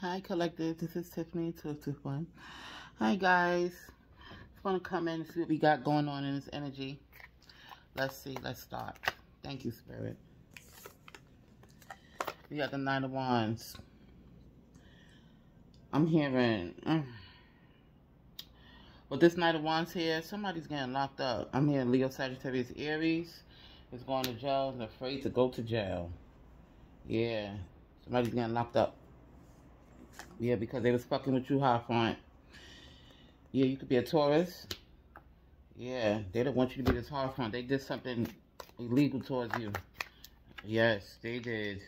Hi, collective. This is Tiffany two two one. Hi, guys. Just want to come in and see what we got going on in this energy. Let's see. Let's start. Thank you, Spirit. We got the Nine of Wands. I'm hearing... Mm, with this Knight of Wands here, somebody's getting locked up. I'm hearing Leo, Sagittarius, Aries is going to jail and afraid to go to jail. Yeah, somebody's getting locked up. Yeah, because they was fucking with you Hierophant. Yeah, you could be a Taurus. Yeah, they don't want you to be this hard front. They did something illegal towards you. Yes, they did.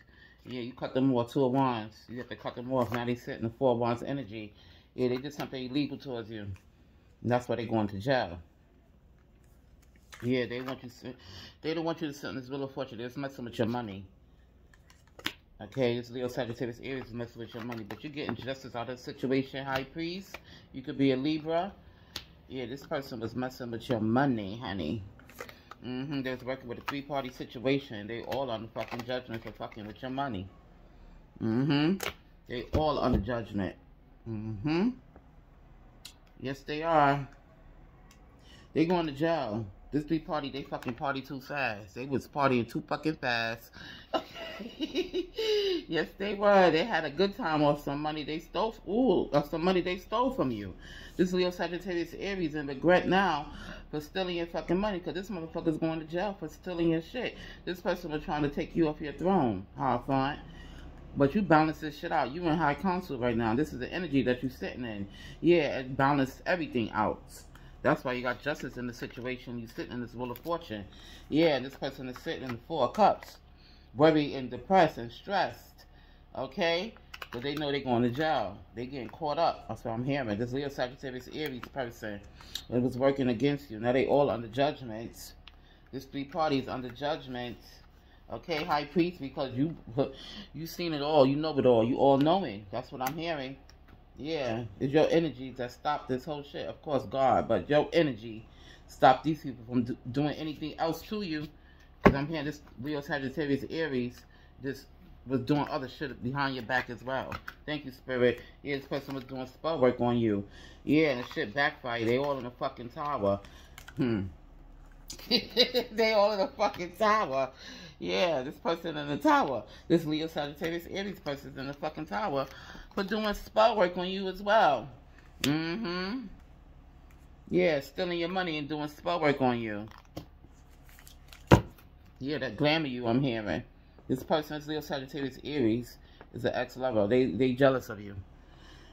Yeah, you cut them off. Two of Wands. You have to cut them off. Now they sit in the Four of Wands energy. Yeah, they did something illegal towards you. And that's why they're going to jail. Yeah, they want you. To, they don't want you to sit in this Wheel of Fortune. They're messing with your money. Okay, it's Leo Sagittarius Aries messing with your money, but you're getting justice out of the situation, High Priest. You could be a Libra. Yeah, this person was messing with your money, honey. Mm-hmm. They was working with a three-party situation. They all on the fucking judgment for fucking with your money. Mm-hmm. They all on the judgment. Mm-hmm. Yes, they are. They going to jail. This big party, they fucking party too fast. They was partying too fucking fast. yes, they were. They had a good time off some money they stole. Ooh, off some money they stole from you. This Leo Sagittarius Aries and regret now for stealing your fucking money because this motherfucker's going to jail for stealing your shit. This person was trying to take you off your throne, Hierophant. But you balance this shit out. You in high council right now. This is the energy that you're sitting in. Yeah, it balanced everything out. That's why you got justice in the situation. You sitting in this wheel of fortune. Yeah, this person is sitting in the four cups. Worried and depressed and stressed. Okay? But they know they're going to jail. They getting caught up. That's what I'm hearing. This Leo Sagittarius Aries person. It was working against you. Now they all under judgment. This three parties under judgment. Okay, high priest, because you you seen it all. You know it all. You all knowing. That's what I'm hearing. Yeah, it's your energy that stopped this whole shit. Of course, God, but your energy stopped these people from do doing anything else to you. Because I'm hearing this Leo Sagittarius Aries this was doing other shit behind your back as well. Thank you, Spirit. Yeah, this person was doing spell work on you. Yeah, and the shit backfired. They all in the fucking tower. Hmm. they all in the fucking tower. Yeah, this person in the tower. This Leo Sagittarius Aries person in the fucking tower for doing spell work on you as well. Mm-hmm. Yeah, stealing your money and doing spell work on you. Yeah, that glamour you I'm hearing. This person is Leo Sagittarius Aries is an ex-lover. They they jealous of you.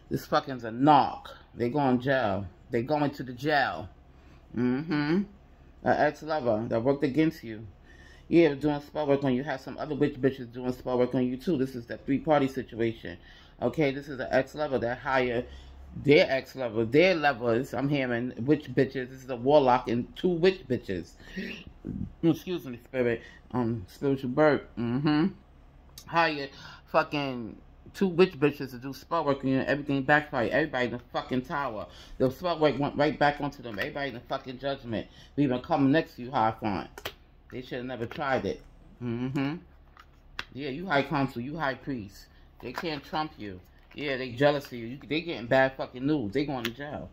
This fucking's a knock. They going jail. They going to the jail. Mm-hmm. An ex-lover that worked against you. Yeah, doing spell work on you. Have some other witch bitches doing spell work on you too. This is that three-party situation. Okay, this is an ex-lover that hire their ex-lover, their lovers. I'm hearing witch bitches. This is a warlock and two witch bitches. Excuse me, spirit. Um, spiritual bird. Mm-hmm. Hire fucking two witch bitches to do spell work and everything backfire. Everybody in the fucking tower. The spell work went right back onto them. Everybody in the fucking judgment. We even come next to you, Hierophant. They should have never tried it. Mm-hmm. Yeah, you high council, you high priest. They can't trump you. Yeah, they jealous of you. they getting bad fucking news. They going to jail.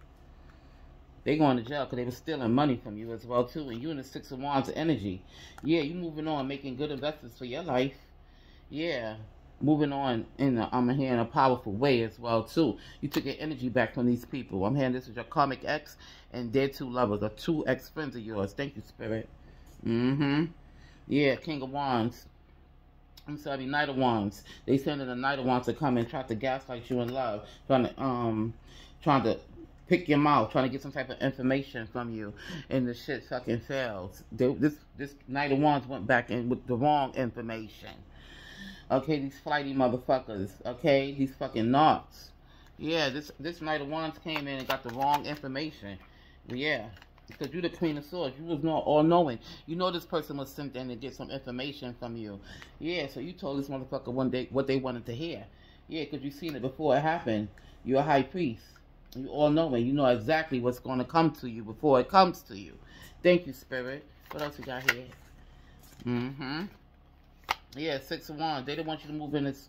They going to jail because they were stealing money from you as well, too. And you in the Six of Wands energy. Yeah, you moving on, making good investments for your life. Yeah, moving on in a, I'm hearing a powerful way as well, too. You took your energy back from these people. I'm hearing this is your karmic ex and their two lovers or two ex-friends of yours. Thank you, Spirit. Mm-hmm. Yeah, King of Wands. I'm sorry, Knight of Wands. They sending a Knight of Wands to come and try to gaslight you in love. Trying to, um, trying to pick your mouth, trying to get some type of information from you. And the shit fucking fails. They, this, this Knight of Wands went back in with the wrong information. Okay, these flighty motherfuckers. Okay, these fucking knots. Yeah, this, this Knight of Wands came in and got the wrong information. Yeah, because you're the queen of swords. You was not all knowing. You know this person was sent in to get some information from you. Yeah, so you told this motherfucker one day what they wanted to hear. Yeah, because you seen it before it happened. You're a high priest. You all knowing. You know exactly what's going to come to you before it comes to you. Thank you, Spirit. What else we got here? Mm-hmm. Yeah, six of wands. They didn't want you to move in this,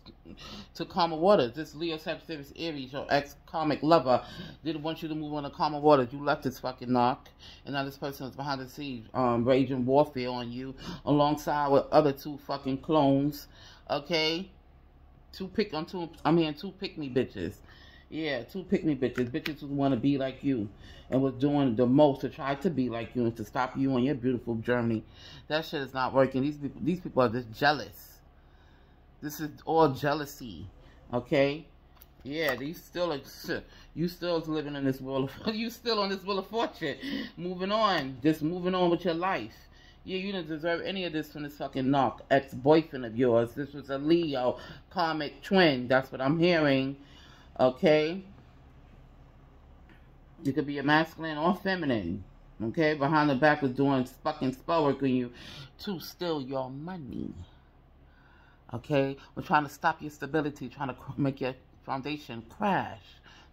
to calmer waters. This Leo Sagittarius Aries, your ex-karmic lover, didn't want you to move on to calmer waters. You left this fucking knock, and now this person is behind the scenes, um, raging warfare on you, alongside with other two fucking clones. Okay, two pick on two. I'm hearing two pick me bitches. Yeah, two pick me bitches. Bitches who want to be like you and was doing the most to try to be like you and to stop you on your beautiful journey. That shit is not working. These people, these people are just jealous. This is all jealousy. Okay? Yeah, these still are, you still living in this world of, you still on this world of fortune. Moving on. Just moving on with your life. Yeah, you didn't deserve any of this from this fucking knock ex-boyfriend of yours. This was a Leo karmic twin. That's what I'm hearing. Okay? You could be a masculine or feminine. Okay? Behind the back was doing fucking spell work on you to steal your money. Okay? We're trying to stop your stability, trying to make your foundation crash.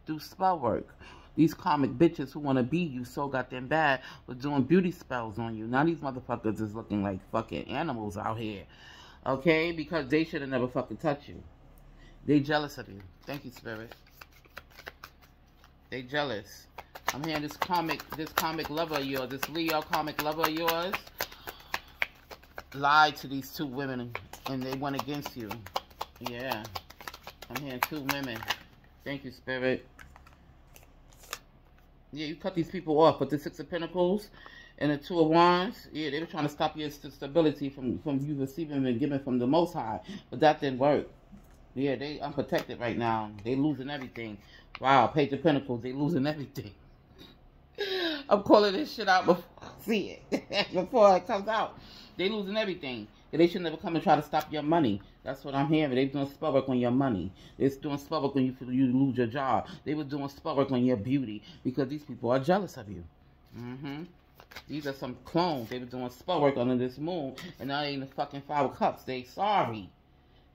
Do spell work. These karmic bitches who want to be you so goddamn bad was doing beauty spells on you. Now these motherfuckers is looking like fucking animals out here. Okay? Because they should have never fucking touched you. They jealous of you. Thank you, Spirit. They jealous. I'm hearing this karmic, this karmic lover of yours, this Leo karmic lover of yours, lied to these two women and they went against you. Yeah. I'm hearing two women. Thank you, Spirit. Yeah, you cut these people off, but the Six of Pentacles and the Two of Wands, yeah, they were trying to stop your stability from, from you receiving and giving from the Most High, but that didn't work. Yeah, they unprotected right now. They losing everything. Wow, Page of Pentacles, they losing everything. I'm calling this shit out before I see it. before it comes out. They losing everything. They should never come and try to stop your money. That's what I'm hearing. They doing spell work on your money. They're doing spell work when you you lose your job. They were doing spell work on your beauty because these people are jealous of you. Mm-hmm. These are some clones. They were doing spell work under this moon, and now they in the fucking five of cups. They sorry.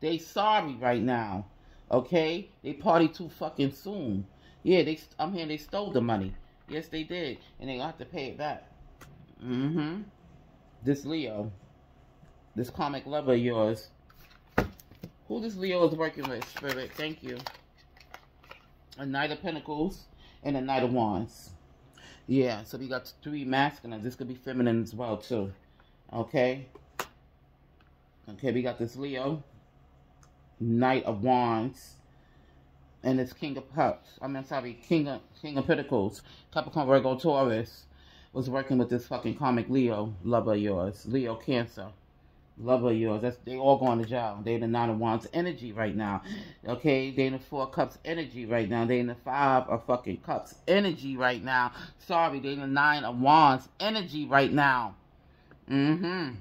They sorry right now. Okay? They party too fucking soon. Yeah, they. I'm hearing they stole the money. Yes, they did, and they got to pay it back. Mm-hmm. This Leo, this karmic lover of yours. Who this Leo is working with, Spirit? Thank you. A Knight of Pentacles and a Knight of Wands. Yeah, so we got three masculine. This could be feminine as well, too. Okay? Okay, we got this Leo. Knight of Wands. And it's King of Cups. I mean, sorry, King of, King of Pentacles. Capricorn, Virgo, Taurus. Was working with this fucking karmic Leo lover of yours. Leo Cancer. Lover of yours. That's, they all going to jail. They the Nine of Wands energy right now. Okay? They in the Four Cups energy right now. They in the Five of fucking Cups energy right now. Sorry, they in the Nine of Wands energy right now. Mm-hmm.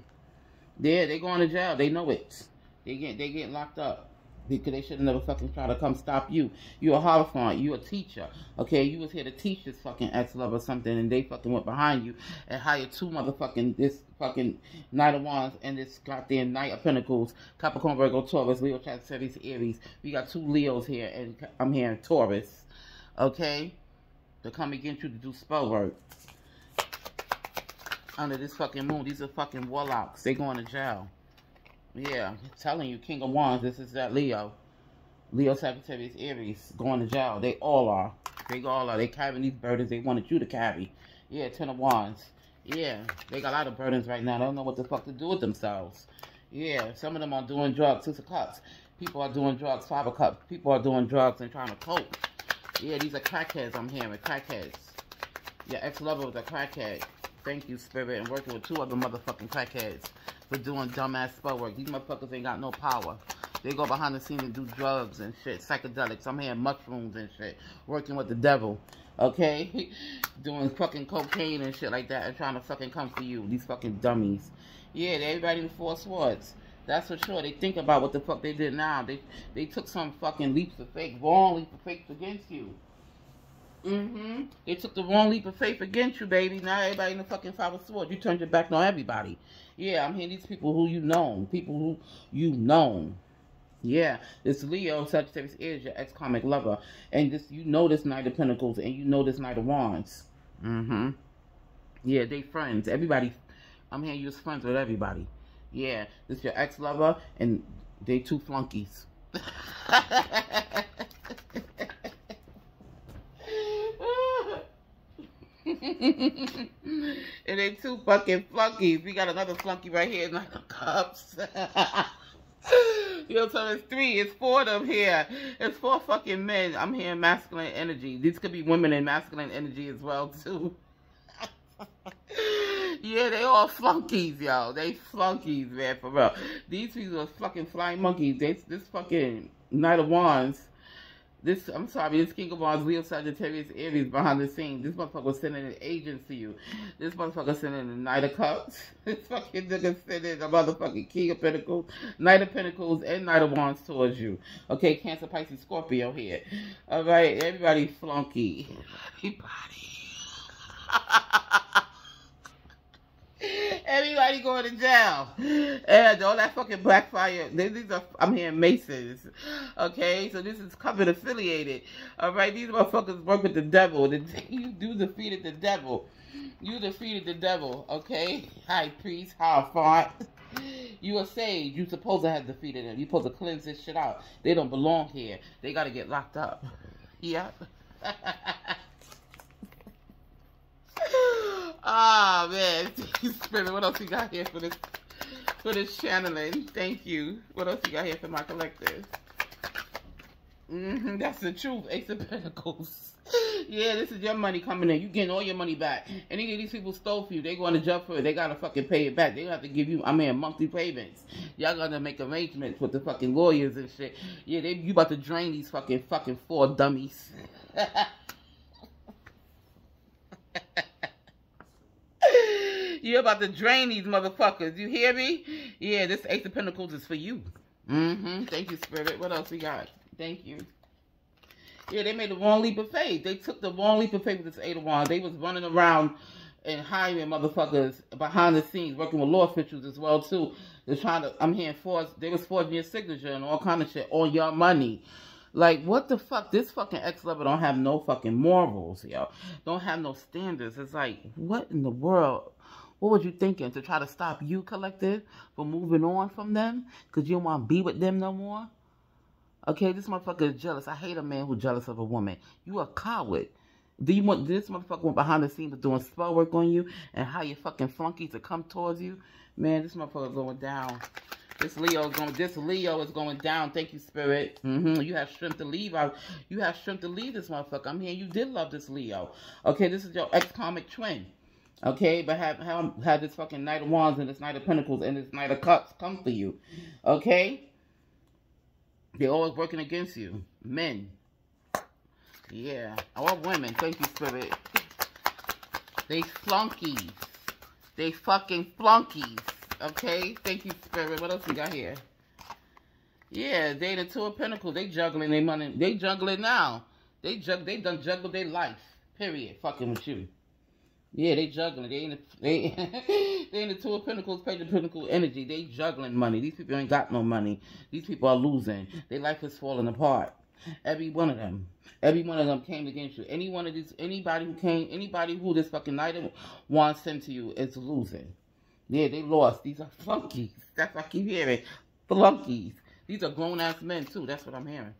Yeah, they going to jail. They know it. They get they get locked up because they should have never fucking tried to come stop you. You're a Hierophant. You're a teacher. Okay, you was here to teach this fucking ex-lover something, and they fucking went behind you and hired two motherfucking, this fucking Knight of Wands and this goddamn Knight of Pentacles, Capricorn, Virgo, Taurus, Leo, Sagittarius, Aries. We got two Leos here, and I'm here in Taurus. Okay? To come against you to do spell work. Under this fucking moon. These are fucking warlocks. They going to jail. Yeah, I'm telling you, King of Wands, this is that Leo. Leo, Sagittarius, Aries, going to jail. They all are. They all are. They carrying these burdens they wanted you to carry. Yeah, Ten of Wands. Yeah, they got a lot of burdens right now. They don't know what the fuck to do with themselves. Yeah, some of them are doing drugs. Six of Cups. People are doing drugs. Five of Cups. People are doing drugs and trying to cope. Yeah, these are crackheads I'm hearing. Crackheads. Your ex-lover was a crackhead. Thank you, Spirit. And working with two other motherfucking crackheads for doing dumbass spell work. These motherfuckers ain't got no power. They go behind the scenes and do drugs and shit, psychedelics. I'm hearing mushrooms and shit, working with the devil. Okay? doing fucking cocaine and shit like that and trying to fucking come for you. These fucking dummies. Yeah, they everybody in four swords. That's for sure. They think about what the fuck they did now. They they took some fucking leaps of faith, wrong leap of faith against you. Mm-hmm. They took the wrong leap of faith against you, baby. Now everybody in the fucking five of swords. You turned your back on everybody. Yeah, I'm hearing these people who you know. People who you know. Yeah, this Leo Sagittarius is your ex-karmic lover. And this you know this Knight of Pentacles and you know this Knight of Wands. Mm-hmm. Yeah, they friends. Everybody, I'm hearing you as friends with everybody. Yeah, this your ex-lover, and they two flunkies. and they two fucking flunkies. We got another flunky right here in the cups. you know, so it's three, it's four of them here. It's four fucking men. I'm hearing masculine energy. These could be women in masculine energy as well, too. yeah, they all flunkies, yo. They flunkies, man, for real. These people are fucking flying monkeys. They, this fucking Knight of Wands this, I'm sorry, this King of Wands, Leo, Sagittarius, Aries behind the scenes. This motherfucker sending an agent to you. This motherfucker sending a Knight of Cups. This fucking nigga sending a motherfucking King of Pentacles, Knight of Pentacles, and Knight of Wands towards you. Okay, Cancer, Pisces, Scorpio here. All right, everybody flunky. Everybody. Everybody going to jail. And all that fucking blackfire. These are, I'm hearing Masons. Okay, so this is covenant affiliated. All right, these motherfuckers work with the devil. You do defeated the devil. You defeated the devil, okay? High priest, Hierophant. You are saved. You supposed to have defeated them. You supposed to cleanse this shit out. They don't belong here. They got to get locked up. Yep. Ah man, what else you got here for this for this channeling? Thank you. What else you got here for my collectors? Mm -hmm, that's the truth. Ace of Pentacles. yeah, this is your money coming in. You getting all your money back. Any of these people stole from you, they going to jump for it. They gotta fucking pay it back. They have to give you, I mean, monthly payments. Y'all gotta make arrangements with the fucking lawyers and shit. Yeah, they you about to drain these fucking fucking four dummies. You're about to drain these motherfuckers. You hear me? Yeah, this Ace of Pentacles is for you. Mm-hmm. Thank you, Spirit. What else we got? Thank you. Yeah, they made the wrong leap of faith. They took the wrong leap of faith with this Eight of Wands. They was running around and hiring motherfuckers behind the scenes, working with law officials as well, too. They're trying to, I'm hearing force, they was forging your signature and all kind of shit on your money. Like, what the fuck? This fucking ex-lover don't have no fucking morals, yo. Don't have no standards. It's like, what in the world? What was you thinking? To try to stop you, collective, from moving on from them? Because you don't want to be with them no more? Okay, this motherfucker is jealous. I hate a man who's jealous of a woman. You a coward. Do you want this motherfucker went behind the scenes doing spell work on you and how your fucking flunkies to come towards you? Man, this motherfucker going down. This Leo is going. This Leo is going down. Thank you, Spirit. Mm -hmm. You have strength to leave. I, you have strength to leave this motherfucker. I'm here. You did love this Leo. Okay, this is your ex-karmic twin. Okay, but have, have, this fucking Knight of Wands and this Knight of Pentacles and this Knight of Cups come for you. Okay? They're always working against you. Men. Yeah. Or women. Thank you, Spirit. They flunkies. They fucking flunkies. Okay? Thank you, Spirit. What else we got here? Yeah, they the two of Pentacles. They juggling their money. They juggling now. They jug. They done juggle their life. Period. Fucking with you. Yeah, they juggling. They ain't they they in the two of pentacles, page of pentacle energy. They juggling money. These people ain't got no money. These people are losing. Their life is falling apart. Every one of them. Every one of them came against you. Any one of these anybody who came anybody who this fucking night wants sent to you is losing. Yeah, they lost. These are flunkies. That's what I keep hearing. Flunkies. These are grown ass men too. That's what I'm hearing.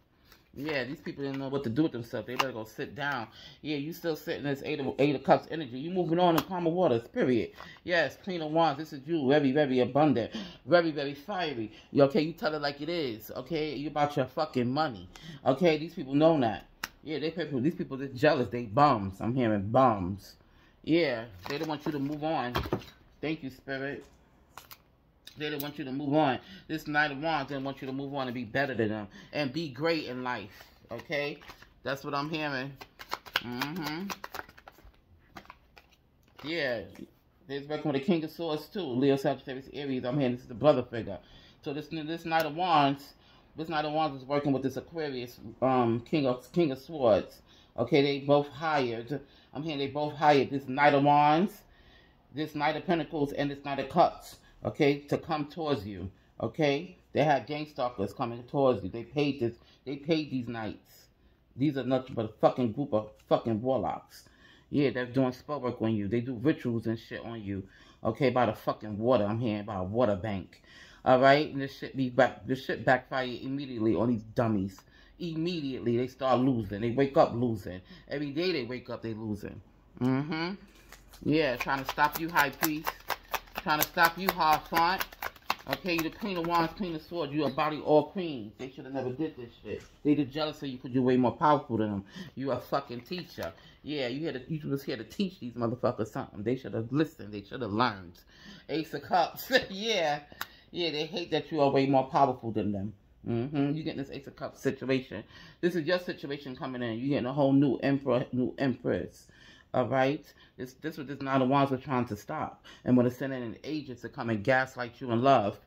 Yeah, these people didn't know what to do with themselves. They better go sit down. Yeah, you still sitting this eight of, eight of cups energy. You moving on in calmer waters, period. Yes, Queen of Wands, this is you. Very, very abundant. Very, very fiery. You okay? You tell it like it is. Okay? You about your fucking money. Okay? These people know that. Yeah, they people, these people just jealous. They bums. I'm hearing bums. Yeah, they don't want you to move on. Thank you, Spirit. They didn't want you to move on. This Knight of Wands didn't want you to move on and be better than them. And be great in life. Okay? That's what I'm hearing. Mm-hmm. Yeah. There's working with the King of Swords too. Leo Sagittarius Aries. I'm hearing this is the brother figure. So this this Knight of Wands, this Knight of Wands is working with this Aquarius um King of King of Swords. Okay, they both hired. I'm hearing they both hired this Knight of Wands, this Knight of Pentacles, and this Knight of Cups okay, to come towards you, okay? They had gang stalkers coming towards you. They paid this, they paid these knights. These are nothing but a fucking group of fucking warlocks. Yeah, they're doing spell work on you. They do rituals and shit on you. Okay, by the fucking water. I'm hearing by a water bank. All right, and this shit be back. This shit backfire immediately on these dummies. Immediately they start losing. They wake up losing. Every day they wake up they losing. Mm-hmm. Yeah, trying to stop you, high priest. Trying to stop you, Hierophant. Okay, you the queen of wands, queen of swords. You a body all queens. They should have never did this shit. They just jealous of you because you're way more powerful than them. You a fucking teacher. Yeah, you had to, you was here to teach these motherfuckers something. They should have listened. They should have learned. Ace of Cups. yeah. Yeah, they hate that you are way more powerful than them. Mm-hmm. You getting this Ace of Cups situation. This is your situation coming in. You getting a whole new emperor, new empress. All right, this this what this nine of wands were trying to stop, and when it's sending an agent to come and gaslight you in love,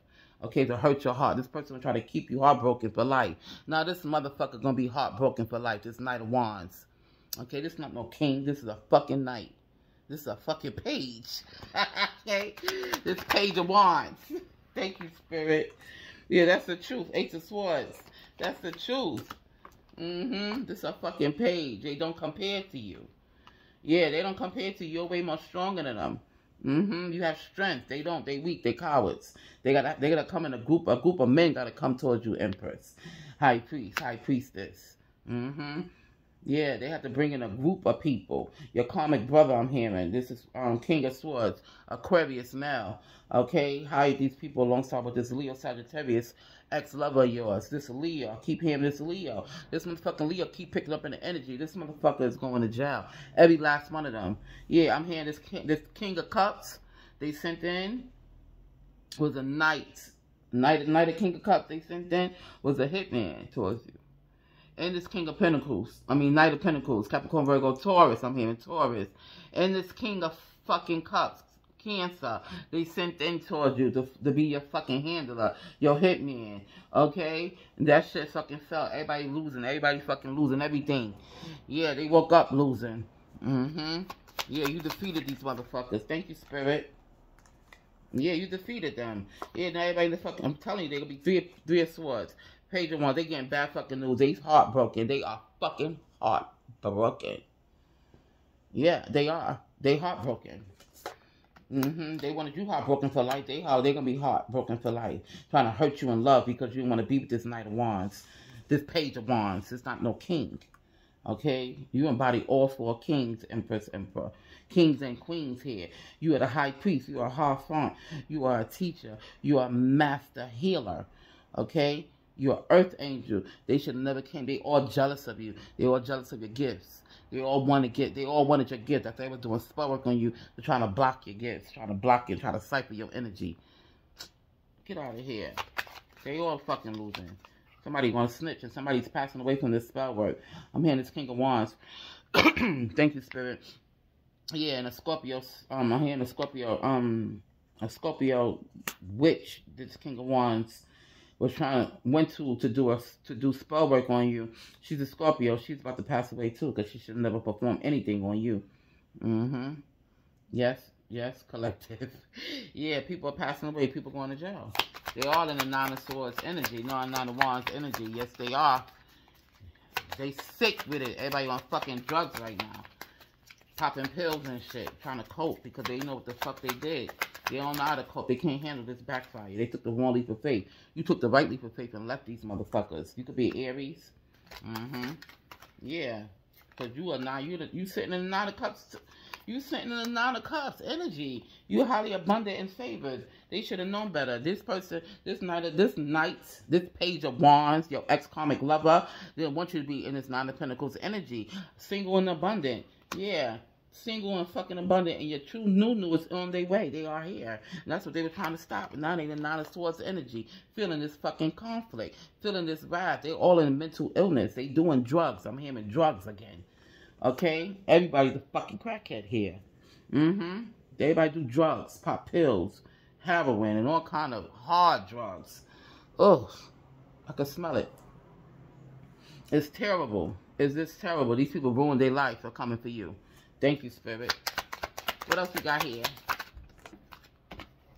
okay, to hurt your heart. This person will try to keep you heartbroken for life. Now this motherfucker gonna be heartbroken for life. This knight of wands, okay, this is not no king. This is a fucking knight. This is a fucking page. okay, this page of wands. Thank you, spirit. Yeah, that's the truth. Ace of swords. That's the truth. Mm-hmm. This is a fucking page. They don't compare to you. Yeah, they don't compare to you. You're way more stronger than them. Mm-hmm. You have strength. They don't. They weak. They cowards. They got. They gotta come in a group. A group of men gotta come towards you, Empress, High Priest, High Priestess. Mm-hmm. Yeah, they have to bring in a group of people. Your karmic brother, I'm hearing. This is um, King of Swords, Aquarius male. Okay, hide these people alongside with this Leo Sagittarius ex-lover of yours. This Leo. Keep hearing this Leo. This motherfucking Leo keep picking up in the energy. This motherfucker is going to jail. Every last one of them. Yeah, I'm hearing this king, this King of Cups they sent in was a knight. Knight, knight of King of Cups they sent in was a hitman towards you. And this King of Pentacles. I mean, Knight of Pentacles. Capricorn, Virgo, Taurus. I'm hearing Taurus. And this King of fucking Cups. Cancer. They sent in towards you to, to be your fucking handler. Your hitman. Okay? That shit fucking fell. Everybody losing. Everybody fucking losing everything. Yeah, they woke up losing. Mm-hmm. Yeah, you defeated these motherfuckers. Thank you, Spirit. Yeah, you defeated them. Yeah, now everybody in the fucking... I'm telling you, they're gonna be three, three of swords. Page of Wands, they getting bad fucking news. They heartbroken. They are fucking heartbroken. Yeah, they are. They heartbroken. Mm-hmm. They wanted you heartbroken for life. They how they gonna be heartbroken for life, trying to hurt you in love because you want to be with this Knight of Wands, this Page of Wands. It's not no king. Okay, you embody all four kings, Empress, Emperor, kings and queens here. You are the high priest. You are a hierophant. You are a teacher. You are a master healer. Okay, you're an earth angel. They should never came. They all jealous of you. They all jealous of your gifts. They all want to get. They all wanted your gift. Why they were doing spell work on you. They're trying to block your gifts. Trying to block you. Trying to cipher your energy. Get out of here. They all fucking losing. Somebody gonna snitch and somebody's passing away from this spell work. I'm hearing this King of Wands. Thank you, Spirit. Yeah, and a Scorpio. Um, I'm hearing a Scorpio. Um, a Scorpio witch. This King of Wands was trying to went to to do a to do spell work on you. She's a Scorpio. She's about to pass away too because she should never perform anything on you. Mm-hmm. Yes, yes, collective. yeah, people are passing away. People going to jail. They all in the Nine of Swords energy, not Nine of Wands energy. Yes, they are. They sick with it. Everybody on fucking drugs right now. Popping pills and shit. Trying to cope because they know what the fuck they did. They don't know how to cope. They can't handle this backfire. They took the wrong leap of faith. You took the right leap of faith and left these motherfuckers. You could be Aries. Mm-hmm. Yeah. Because you are now, you you sitting in the Nine of Cups. You sitting in the Nine of Cups energy. You're highly abundant and favored. They should have known better. This person, this night, this night, this page of wands, your ex-karmic lover, they want you to be in this Nine of Pentacles energy. Single and abundant. Yeah single and fucking abundant, and your true new new is on their way. They are here. And that's what they were trying to stop. And now they're nine of swords energy, feeling this fucking conflict, feeling this vibe. They're all in mental illness. They doing drugs. I'm hearing drugs again. Okay? Everybody's a fucking crackhead here. Mm-hmm. Everybody do drugs, pop pills, heroin, and all kind of hard drugs. Ugh. I can smell it. It's terrible. Is this terrible? These people ruined their life for coming for you. Thank you, Spirit. What else we got here?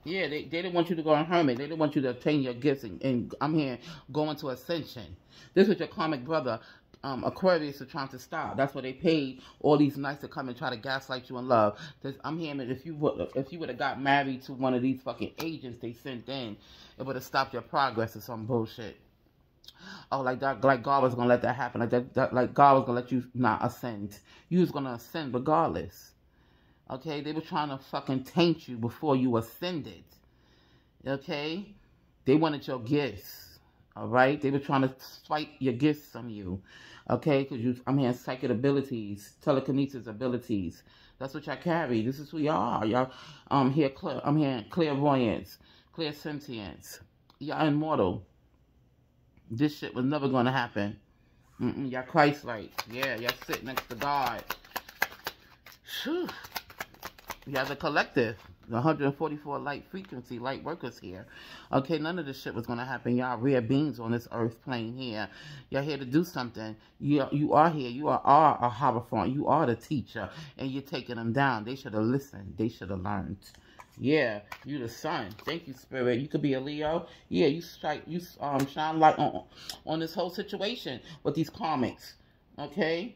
Yeah, they, they didn't want you to go on hermit. They didn't want you to obtain your gifts and, and I'm here going to ascension. This was your karmic brother, um, Aquarius are trying to stop. That's why they paid all these knights to come and try to gaslight you in love. Cause I'm hearing that if you would if you would have got married to one of these fucking agents they sent in, it would have stopped your progress or some bullshit. Oh, like that, like God was gonna let that happen. Like that, that like God was gonna let you not ascend. You was gonna ascend regardless. Okay, they were trying to fucking taint you before you ascended. Okay, they wanted your gifts. All right, they were trying to swipe your gifts from you. Okay, because you, I'm hearing psychic abilities, telekinesis abilities. That's what y'all carry. This is who y'all are. Y'all, um, here, I'm hearing clairvoyance, clairsentience. Y'all immortal. This shit was never going to happen. Mm-mm, y'all Christ-like. Yeah, y'all sit next to God. Y'all the collective. The 144 light frequency, light workers here. Okay, none of this shit was going to happen. Y'all rare beings on this earth plane here. Y'all here to do something. You are, you are here. You are, are a Hierophant. You are the teacher. And you're taking them down. They should have listened. They should have learned. Yeah, you the sun. Thank you, Spirit. You could be a Leo. Yeah, you strike, you um shine light on on this whole situation with these comics. Okay,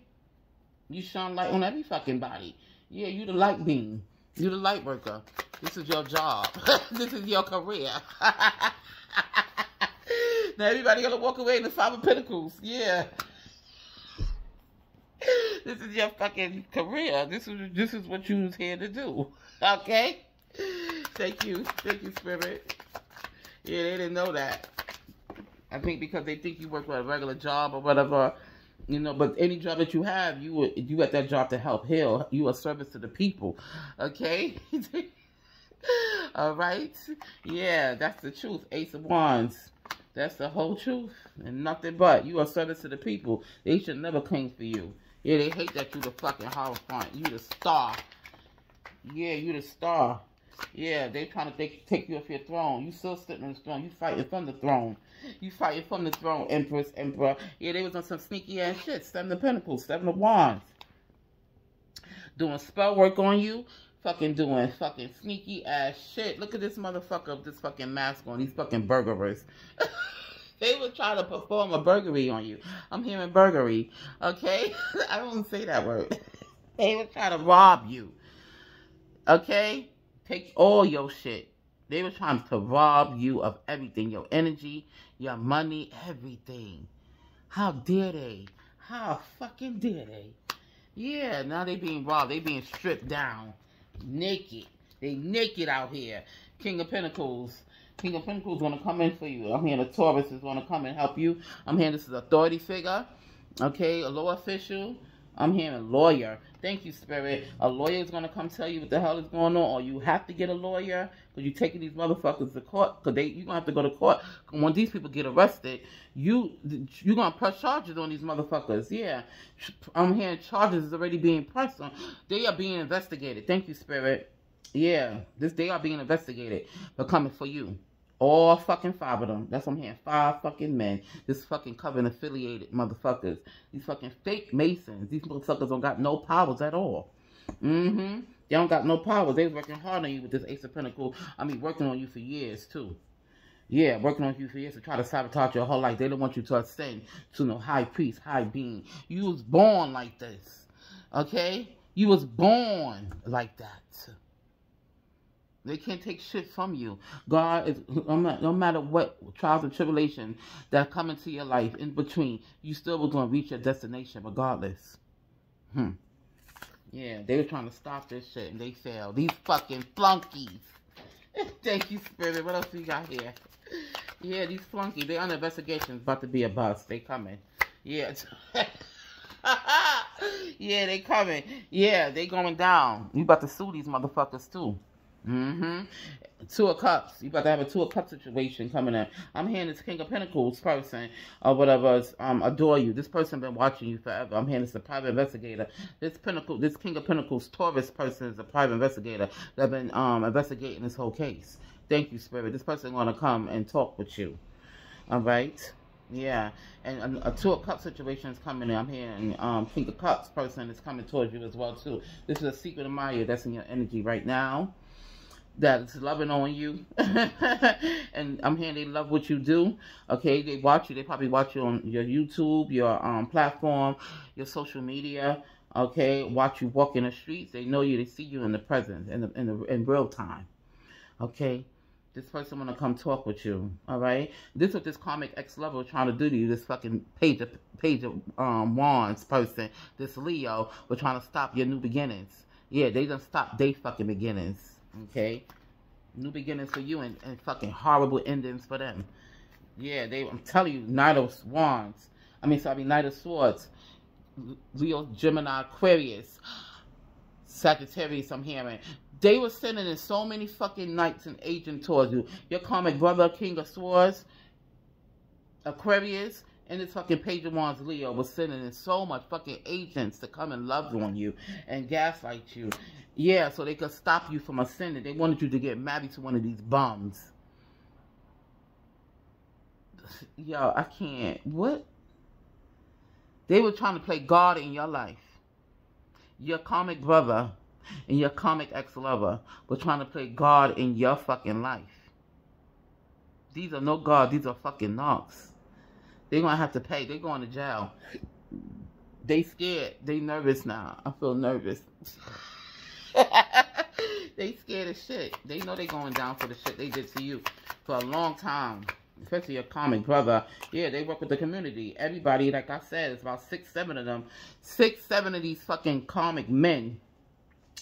you shine light on every fucking body. Yeah, you the light beam. You the light worker. This is your job. this is your career. now everybody gonna walk away in the five of pentacles. Yeah. This is your fucking career. This is this is what you was here to do. Okay? Thank you. Thank you, Spirit. Yeah, they didn't know that. I think because they think you work with a regular job or whatever, you know, but any job that you have, you you at that job to help heal. You are service to the people. Okay? All right? Yeah, that's the truth. Ace of Wands. That's the whole truth. And nothing but. You are service to the people. They should never claim for you. Yeah, they hate that you the fucking Hierophant. You the star. Yeah, you the star. Yeah, they trying to take, take you off your throne. You still sitting on the throne. You fighting from the throne. You fighting from the throne, Empress, Emperor. Yeah, they was on some sneaky ass shit. Seven of Pentacles, Seven of Wands. Doing spell work on you. Fucking doing fucking sneaky ass shit. Look at this motherfucker with this fucking mask on. These fucking burglars. they were trying to perform a burglary on you. I'm hearing burglary. Okay? I don't say that word. they were trying to rob you. Okay? Take all your shit. They were trying to rob you of everything. Your energy, your money, everything. How dare they? How fucking dare they? Yeah, now they being robbed. They being stripped down. Naked. They naked out here. King of Pentacles. King of Pentacles going to come in for you. I'm here. the Taurus is going to come and help you. I'm here. this is authority figure. Okay, a low official. I'm hearing lawyer. Thank you, Spirit. A lawyer is going to come tell you what the hell is going on, or you have to get a lawyer because you're taking these motherfuckers to court because they you're going to have to go to court. When these people get arrested, you, you're going to press charges on these motherfuckers. Yeah. I'm hearing charges is already being pressed on. They are being investigated. Thank you, Spirit. Yeah. This They are being investigated for coming for you. All fucking five of them. That's what I'm hearing. Five fucking men. This fucking covenant affiliated motherfuckers. These fucking fake masons. These motherfuckers don't got no powers at all. Mm-hmm. They don't got no powers. They working hard on you with this Ace of Pentacles. I mean, working on you for years, too. Yeah, working on you for years to try to sabotage your whole life. They don't want you to ascend to no high priest, high being. You was born like this. Okay? You was born like that. They can't take shit from you. God is no matter what trials and tribulations that come into your life in between, you still will to reach your destination regardless. Hmm. Yeah, they were trying to stop this shit and they failed. These fucking flunkies. Thank you, Spirit. What else we got here? Yeah, these flunkies. They on investigation. about to be a bust. They coming. Yeah. yeah, they coming. Yeah, they going down. You about to sue these motherfuckers too. Mm-hmm. Two of Cups. You about to have a Two of Cups situation coming in. I'm hearing this King of Pentacles person or whatever um adore you. This person been watching you forever. I'm hearing this a private investigator. This Pentacle, this King of Pentacles Taurus person is a private investigator that been um investigating this whole case. Thank you, Spirit. This person gonna come and talk with you. All right. Yeah, and a, a, two of cups situation is coming in. I'm hearing um, King of Cups person is coming towards you as well too. This is a secret admirer that's in your energy right now. That's loving on you. and I'm hearing they love what you do. Okay, they watch you. They probably watch you on your YouTube, your um, platform, your social media. Okay, watch you walk in the streets. They know you. They see you in the present, in the, in the in real time. Okay, this person want to come talk with you. All right, this is what this karmic ex lover trying to do to you. This fucking page of page of um wands person. This Leo was trying to stop your new beginnings. Yeah, they done stop they fucking beginnings. Okay? New beginnings for you and, and fucking horrible endings for them. Yeah, they I'm telling you, Knight of Wands. I mean sorry, Knight of Swords. Leo, Gemini, Aquarius, Sagittarius, I'm hearing. They were sending in so many fucking knights and agents towards you. Your karmic brother, King of Swords, Aquarius, and this fucking Page of Wands Leo was sending in so much fucking agents to come and love on you and gaslight you. Yeah, so they could stop you from ascending. They wanted you to get married to one of these bums. Yo, I can't. What? They were trying to play God in your life. Your karmic brother and your karmic ex-lover were trying to play God in your fucking life. These are no God. These are fucking knocks. They're to have to pay. They're going to jail. They scared. They nervous now. I feel nervous. they scared of shit. They know they going down for the shit they did to you for a long time. Especially your karmic brother. Yeah, they work with the community. Everybody, like I said, it's about six, seven of them. Six, seven of these fucking karmic men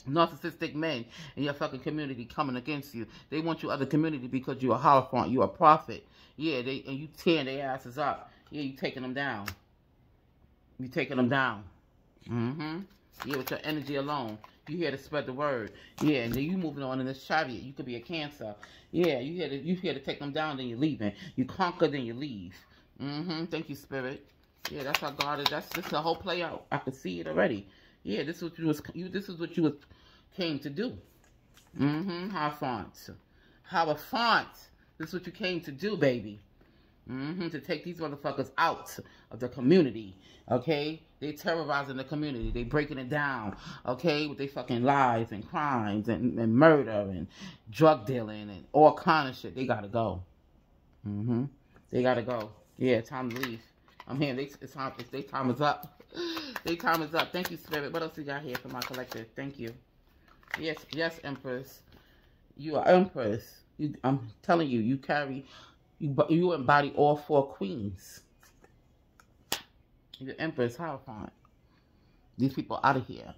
narcissistic men in your fucking community coming against you. They want you other community because you're a Hierophant, you're a prophet. Yeah, they and you tearing their asses up. Yeah, you taking them down. You taking them down. Mm-hmm. Yeah, with your energy alone. You here to spread the word. Yeah, and then you moving on in this chariot. You could be a cancer. Yeah, you here to you here to take them down, then you're leaving. You conquer, then you leave. Mm-hmm. Thank you, Spirit. Yeah, that's how God is. That's this the whole play out. I could see it already. Yeah, this is what you was you this is what you was came to do. Mm-hmm. How font. How a font. This is what you came to do, baby. Mm -hmm, to take these motherfuckers out of the community, okay? They terrorizing the community. They breaking it down, okay? With their fucking lies and crimes and, and murder and drug dealing and all kind of shit. They gotta go. Mm-hmm. They gotta go. Yeah, time to leave. I'm here. They, it's time. It's, their time is up. their time is up. Thank you, Spirit. What else you got here for my collective? Thank you. Yes, yes, Empress. You are Empress. You, I'm telling you, you carry you, you embody all four queens. Your Empress Hierophant. These people out of here.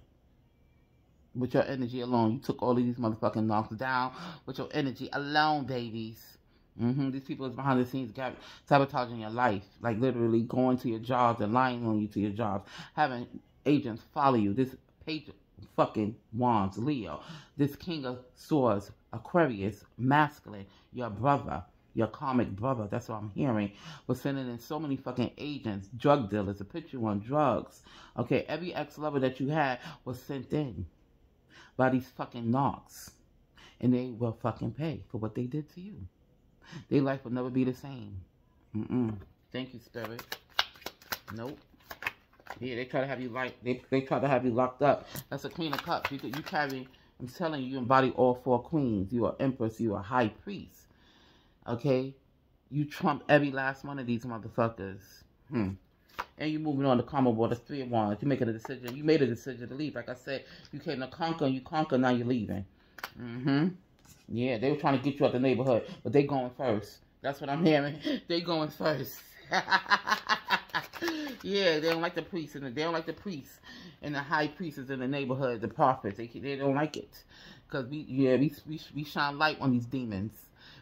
With your energy alone. You took all of these motherfucking knocks down with your energy alone, babies. Mm -hmm. These people is behind the scenes got sabotaging your life. Like literally going to your jobs and lying on you to your jobs. Having agents follow you. This page fucking wands, Leo. This king of swords, Aquarius, masculine, your brother your karmic brother, that's what I'm hearing, was sending in so many fucking agents, drug dealers, put you on drugs. Okay, every ex-lover that you had was sent in by these fucking knocks. And they will fucking pay for what they did to you. Their life will never be the same. Mm-mm. Thank you, Spirit. Nope. Yeah, they try to have you like they they try to have you locked up. That's a Queen of Cups. You you carry. I'm telling you, you embody all four queens. You are Empress. You are High Priest. Okay? You trump every last one of these motherfuckers. Hmm. And you're moving on to karma three of wands. You're making a decision. You made a decision to leave. Like I said, you came to conquer, you conquer, now you're leaving. Mm-hmm. Yeah, they were trying to get you out the neighborhood, but they going first. That's what I'm hearing. They going first. yeah, they don't like the priests, and the, they don't like the priests and the high priests in the neighborhood, the prophets. They they don't like it because we yeah we, we we shine light on these demons.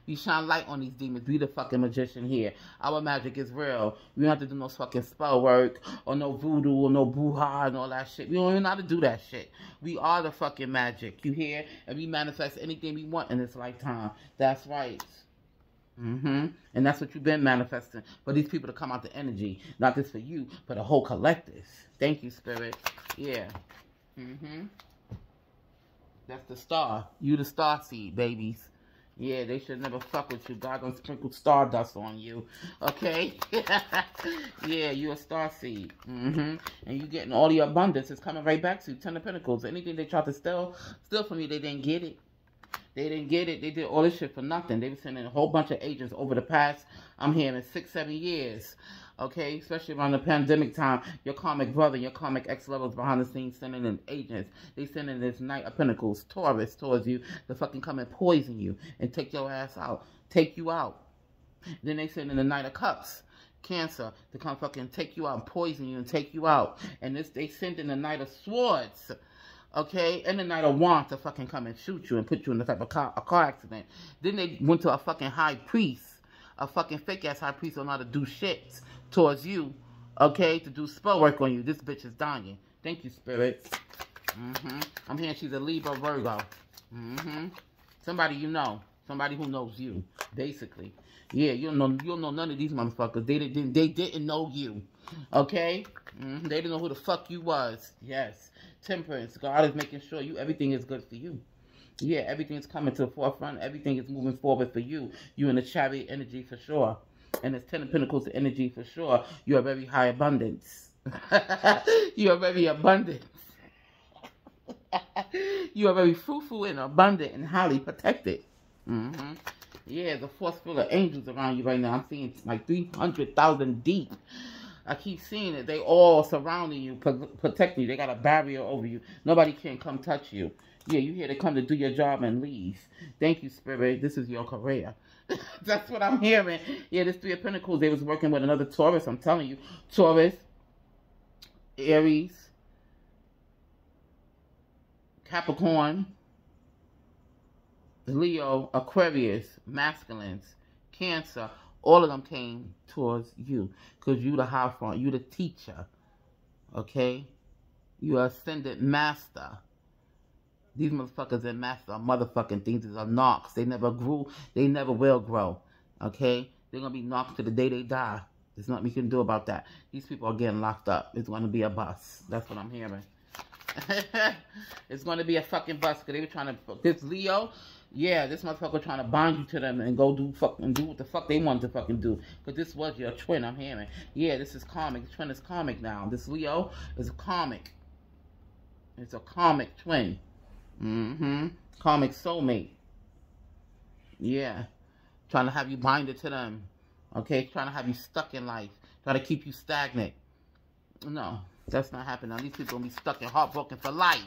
We shine light on these demons. We the fucking magician here. Our magic is real. We don't have to do no fucking spell work or no voodoo or no boo-ha and all that shit. We don't even know how to do that shit. We are the fucking magic. You hear? And we manifest anything we want in this lifetime. That's right. Mm-hmm. And that's what you've been manifesting. For these people to come out the energy. Not just for you, but the whole collective. Thank you, Spirit. Yeah. Mm-hmm. That's the star. You the star seed, babies. Yeah, they should never fuck with you. God gonna sprinkle stardust on you. Okay? yeah, you a star seed. Mm-hmm. And you getting all your abundance is coming right back to you. Ten of Pentacles. Anything they tried to steal, steal from you, they didn't get it. They didn't get it. They did all this shit for nothing. They were sending a whole bunch of agents over the past, I'm hearing, six, seven years. Okay, especially around the pandemic time, your karmic brother, your karmic ex-lovers behind the scenes sending in agents. They sending this Knight of Pentacles, Taurus, towards you to fucking come and poison you and take your ass out. Take you out. Then they send in the Knight of Cups. Cancer to come fucking take you out and poison you and take you out. And this they send in the Knight of Swords okay, and the Knight of Wands to fucking come and shoot you and put you in the type of car, a car accident. Then they went to a fucking high priest, a fucking fake ass high priest on how to do shit towards you, okay, to do spell work on you. This bitch is dying. Thank you, spirit. Mm-hmm. I'm hearing she's a Libra Virgo. Mm-hmm. Somebody you know. Somebody who knows you, basically. Yeah, you don't know you don't know none of these motherfuckers. They didn't they didn't know you. Okay? Mm -hmm. They didn't know who the fuck you was. Yes. Temperance. God is making sure you everything is good for you. Yeah, everything is coming to the forefront. Everything is moving forward for you. You in the chariot energy for sure. And it's Ten of Pentacles energy for sure. You are very high abundance. you are very abundant. you are very fruitful and abundant and highly protected. Mm -hmm. Yeah, the force full of angels around you right now. I'm seeing like 300,000 deep. I keep seeing it. They all surrounding you, protecting you. They got a barrier over you. Nobody can come touch you. Yeah, you here to come to do your job and leave. Thank you, Spirit. This is your career. That's what I'm hearing. Yeah, this Three of Pentacles, they was working with another Taurus. I'm telling you. Taurus, Aries, Capricorn, Leo, Aquarius, masculines, Cancer, all of them came towards you because you the Hierophant, you the teacher, okay? You ascended master. These motherfuckers in master are motherfucking things. These are knocks. They never grew. They never will grow, okay? They're going to be knocked to the day they die. There's nothing we can do about that. These people are getting locked up. It's going to be a bus. That's what I'm hearing. it's going to be a fucking bus because they were trying to... This Leo, yeah, this motherfucker trying to bond you to them and go do fucking do what the fuck they want to fucking do. Because this was your twin, I'm hearing. Yeah, this is karmic. The twin is karmic now. This Leo is a karmic. It's a karmic twin. Mm-hmm. Karmic soulmate. Yeah. Trying to have you binded to them. Okay? Trying to have you stuck in life. Trying to keep you stagnant. No, that's not happening. Now, these people going to be stuck and heartbroken for life.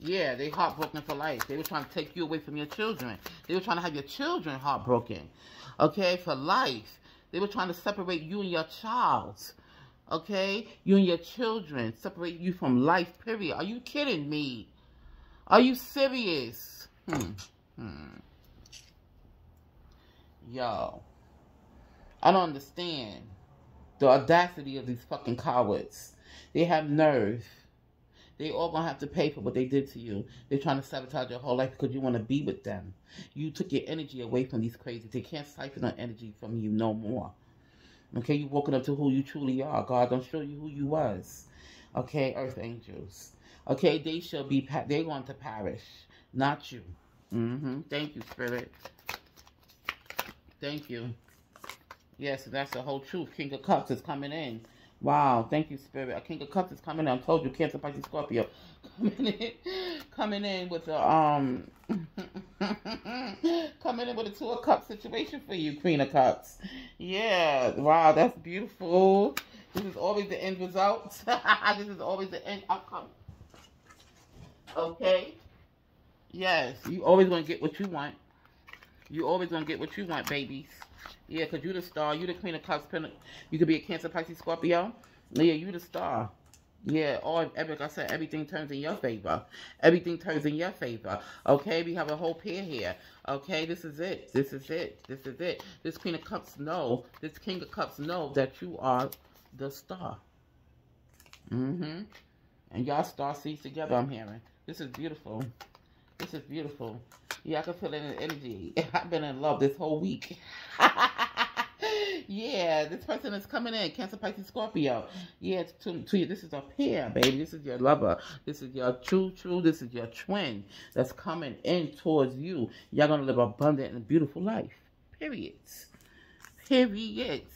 Yeah, they heartbroken for life. They were trying to take you away from your children. They were trying to have your children heartbroken. Okay, for life. They were trying to separate you and your child. Okay? You and your children. Separate you from life, period. Are you kidding me? Are you serious? Hmm. Hmm. Yo. I don't understand the audacity of these fucking cowards. They have nerve they all gonna have to pay for what they did to you. They're trying to sabotage your whole life because you want to be with them. You took your energy away from these crazy. They can't siphon on energy from you no more. Okay, you walking up to who you truly are. God gonna show you who you was. Okay, earth angels. Okay, they shall be, they're going to perish, not you. Mm-hmm. Thank you, Spirit. Thank you. Yes, that's the whole truth. King of Cups is coming in. Wow, thank you, Spirit. A King of Cups is coming in. I told you, Cancer, Pisces, Scorpio. Coming in, coming in with a, um, coming in with a Two of Cups situation for you, Queen of Cups. Yeah, wow, that's beautiful. This is always the end result. this is always the end outcome. Okay? Yes, you always going to get what you want. You always going to get what you want, babies. Yeah, because you the star. You the queen of cups. You could be a Cancer, Pisces, Scorpio. Yeah, you the star. Yeah, all like I said, everything turns in your favor. Everything turns in your favor. Okay, we have a whole pair here. Okay, this is it. This is it. This is it. This Queen of Cups know, this King of Cups know that you are the star. Mm-hmm. And y'all star seeds together, I'm hearing. This is beautiful. This is beautiful. Yeah, I can feel it in the energy. I've been in love this whole week. yeah, this person is coming in. Cancer, Pisces, Scorpio. Yeah, to, to you. This is a pair, baby. This is your lover. This is your true, true. This is your twin that's coming in towards you. Y'all going to live abundant and beautiful life. Periods. Periods.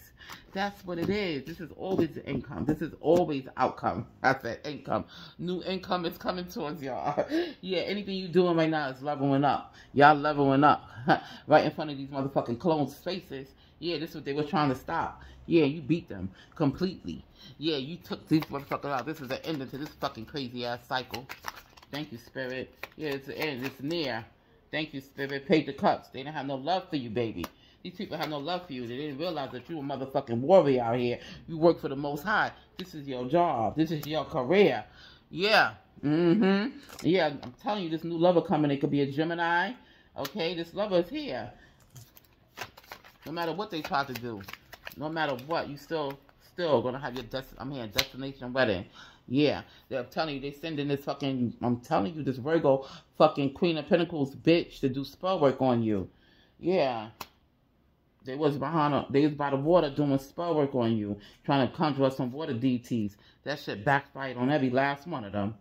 That's what it is. This is always income. This is always outcome. I said income. New income is coming towards y'all. yeah, anything you doing right now is leveling up. Y'all leveling up. right in front of these motherfucking clones' faces. Yeah, this is what they were trying to stop. Yeah, you beat them completely. Yeah, you took these motherfuckers out. This is the end to this fucking crazy ass cycle. Thank you, Spirit. Yeah, it's the end. It's near. Thank you, Spirit. Page of Cups. They didn't have no love for you, baby. These people have no love for you. They didn't realize that you a motherfucking warrior out here. You work for the Most High. This is your job. This is your career. Yeah. Mm-hmm. Yeah, I'm telling you, this new lover coming. It could be a Gemini. Okay, this lover is here. No matter what they try to do, no matter what, you still still gonna have your dest I'm here, destination wedding. Yeah, they're telling you they sending this fucking I'm telling you this Virgo fucking Queen of Pentacles bitch to do spell work on you. Yeah. They was behind a, they was by the water doing spell work on you, trying to conjure up some water DTs. That shit backfired on every last one of them.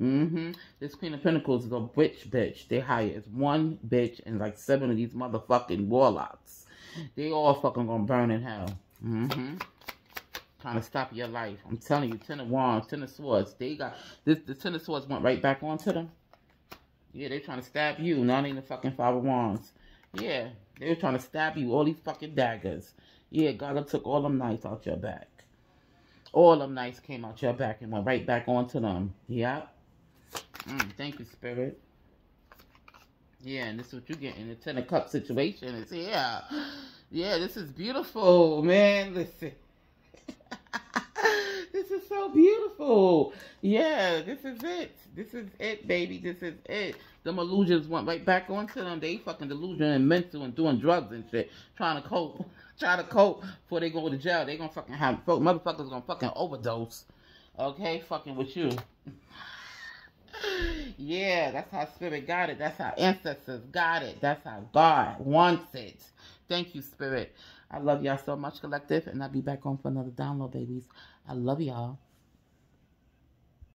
Mm-hmm. This Queen of Pentacles is a witch bitch. They hire is one bitch and like seven of these motherfucking warlocks. They all fucking gonna burn in hell. Mm-hmm. Trying to stop your life. I'm telling you, Ten of Wands, Ten of Swords. They got, this, the Ten of Swords went right back onto them. Yeah, they trying to stab you, not even the fucking Five of Wands. Yeah, they were trying to stab you, all these fucking daggers. Yeah, God took all them knives out your back. All them knives came out your back and went right back onto them. Yeah. Mm, thank you, Spirit. Yeah, and this is what you get in the Ten of Cups situation. Is yeah, yeah, this is beautiful, man. Listen, this is so beautiful. Yeah, this is it. This is it, baby. This is it. Them illusions went right back onto them. They fucking delusion and mental and doing drugs and shit, trying to cope, try to cope before they go to jail. They gonna fucking have motherfuckers gonna fucking overdose. Okay, fucking with you. Yeah, that's how Spirit got it. That's how ancestors got it. That's how God wants it. Thank you, Spirit. I love y'all so much, Collective, and I'll be back on for another download, babies. I love y'all.